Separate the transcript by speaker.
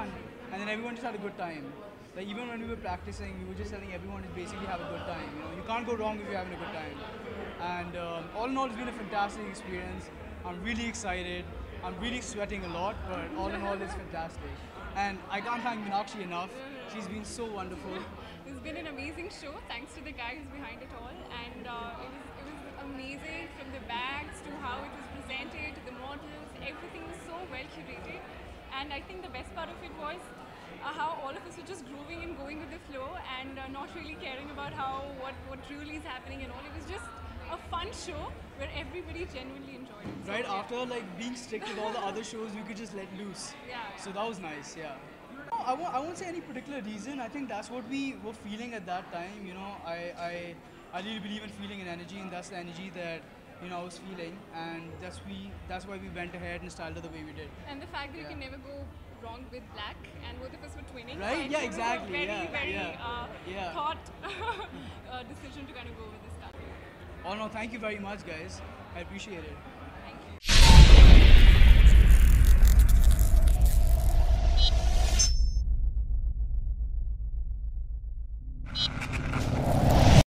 Speaker 1: fun, and then everyone just had a good time. Like even when we were practicing, we were just telling everyone to basically have a good time. You know, you can't go wrong if you're having a good time. And um, all in all, it's been a fantastic experience. I'm really excited. I'm really sweating a lot, but all in all, it's fantastic. And I can't thank Meenakshi enough. She's been so wonderful.
Speaker 2: It's been an amazing show, thanks to the guys behind it all, and uh, it was it was amazing from the bags to how it was presented to the models. Everything was so well curated, and I think the best part of it was uh, how all of us were just grooving and going with the flow, and uh, not really caring about how what what truly is happening and all. It was just a fun show where everybody genuinely enjoyed it. So,
Speaker 1: Right
Speaker 2: yeah.
Speaker 1: after like being strict with all the other shows, we could just let loose.
Speaker 2: Yeah.
Speaker 1: So that was nice, yeah. No, I won't, I won't say any particular reason. I think that's what we were feeling at that time. You know, I, I, I really believe in feeling and energy, and that's the energy that you know I was feeling, and that's we that's why we went ahead and styled it the way we did.
Speaker 2: And the fact that you can never go wrong with black, and both of us were twinning.
Speaker 1: Right? Yeah, exactly.
Speaker 2: Very,
Speaker 1: Yeah,
Speaker 2: very
Speaker 1: yeah,
Speaker 2: Uh,
Speaker 1: yeah.
Speaker 2: thought uh, decision to kind of go with this color.
Speaker 1: Oh no, thank you very much, guys. I appreciate it.